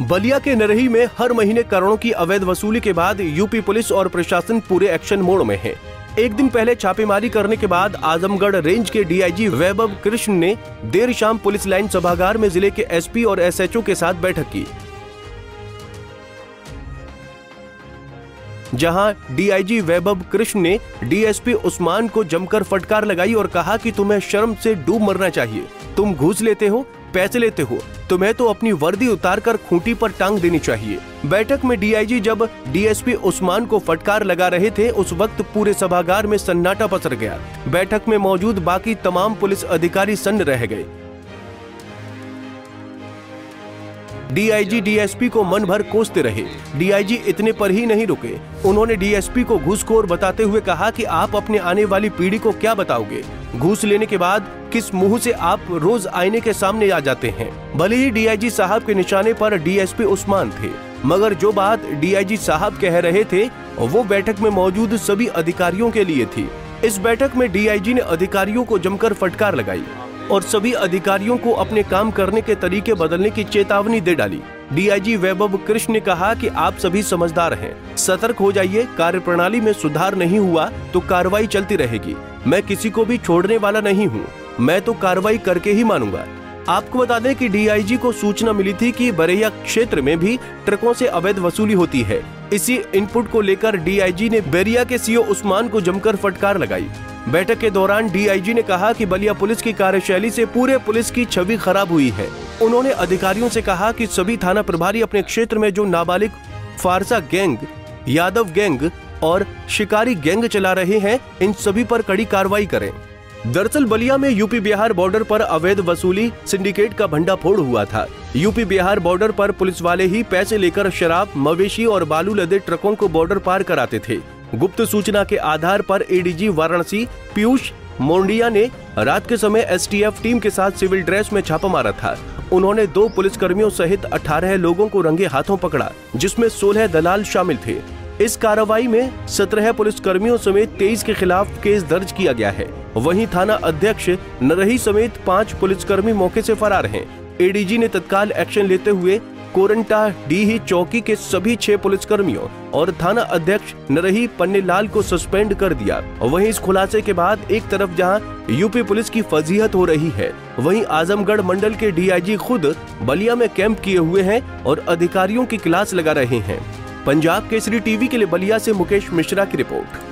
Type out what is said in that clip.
बलिया के नरही में हर महीने करोड़ों की अवैध वसूली के बाद यूपी पुलिस और प्रशासन पूरे एक्शन मोड में है। एक दिन पहले छापेमारी करने के बाद आजमगढ़ रेंज के डीआईजी वैभव कृष्ण ने देर शाम पुलिस लाइन सभागार में ज़िले के एसपी और एसएचओ के साथ बैठक की। जहाँ डीआईजी वैभव कृष्ण ने डीएसपी उस्मान को जमकर फटकार लगाई और कहा कि तुम्हें शर्म से डूब मरना चाहिए। तुम घूस लेते हो पैसे लेते हो तुम्हें तो अपनी वर्दी उतार कर खूंटी पर टांग देनी चाहिए। बैठक में डीआईजी जब डीएसपी उस्मान को फटकार लगा रहे थे, उस वक्त पूरे सभागार में सन्नाटा पसर गया। बैठक में मौजूद बाकी तमाम पुलिस अधिकारी सन्न रह गए। डीआईजी डीएसपी को मन भर कोसते रहे। डीआईजी इतने पर ही नहीं रुके। उन्होंने डीएसपी को घूसखोर बताते हुए कहा कि आप अपने आने वाली पीढ़ी को क्या बताओगे? घूस लेने के बाद किस मुँह से आप रोज आईने के सामने आ जाते हैं? भले ही डीआईजी साहब के निशाने पर डीएसपी उस्मान थे, मगर जो बात डीआईजी साहब कह रहे थे, वो बैठक में मौजूद सभी अधिकारियों के लिए थी। इस बैठक में डीआईजी ने अधिकारियों को जमकर फटकार लगाई और सभी अधिकारियों को अपने काम करने के तरीके बदलने की चेतावनी दे डाली। डीआईजी वैभव कृष्ण ने कहा कि आप सभी समझदार हैं। सतर्क हो जाइए कार्य प्रणाली में सुधार नहीं हुआ तो कार्रवाई चलती रहेगी। मैं किसी को भी छोड़ने वाला नहीं हूँ। मैं तो कार्रवाई करके ही मानूँगा। आपको बता दें कि डीआईजी को सूचना मिली थी कि बरैया क्षेत्र में भी ट्रकों से अवैध वसूली होती है। इसी इनपुट को लेकर डीआईजी ने बेरिया के सीओ उस्मान को जमकर फटकार लगाई। बैठक के दौरान डीआईजी ने कहा कि बलिया पुलिस की कार्यशैली से पूरे पुलिस की छवि खराब हुई है। उन्होंने अधिकारियों से कहा कि सभी थाना प्रभारी अपने क्षेत्र में जो नाबालिग, फारसा गैंग, यादव गैंग और शिकारी गैंग चला रहे हैं, इन सभी पर कड़ी कार्रवाई करें। दरअसल बलिया में यूपी बिहार बॉर्डर पर अवैध वसूली सिंडिकेट का भंडाफोड़ हुआ था। यूपी बिहार बॉर्डर पर पुलिस वाले ही पैसे लेकर शराब, मवेशी और बालू लदे ट्रकों को बॉर्डर पार कराते थे। गुप्त सूचना के आधार पर एडीजी वाराणसी, पीयूष मोंडिया ने रात के समय एसटीएफ टीम के साथ सिविल ड्रेस में छापा मारा था। उन्होंने दो पुलिसकर्मियों सहित 18 लोगों को रंगे हाथों पकड़ा, जिसमें 16 दलाल शामिल थे। इस कार्रवाई में 17 पुलिसकर्मियों समेत 23 के खिलाफ केस दर्ज किया गया है। वहीं थाना अध्यक्ष नरही समेत पाँच पुलिसकर्मी मौके से फरार हैं। एडीजी ने तत्काल एक्शन लेते हुए कोरंटा डी चौकी के सभी छह पुलिसकर्मियों और थाना अध्यक्ष नरही पन्नेलाल को सस्पेंड कर दिया। वहीं इस खुलासे के बाद एक तरफ़ जहाँ यूपी पुलिस की फजीहत हो रही है, वहीं आजमगढ़ मंडल के डीआईजी खुद बलिया में कैंप किए हुए हैं और अधिकारियों की क्लास लगा रहे हैं। पंजाब केसरी टीवी के लिए बलिया से मुकेश मिश्रा की रिपोर्ट।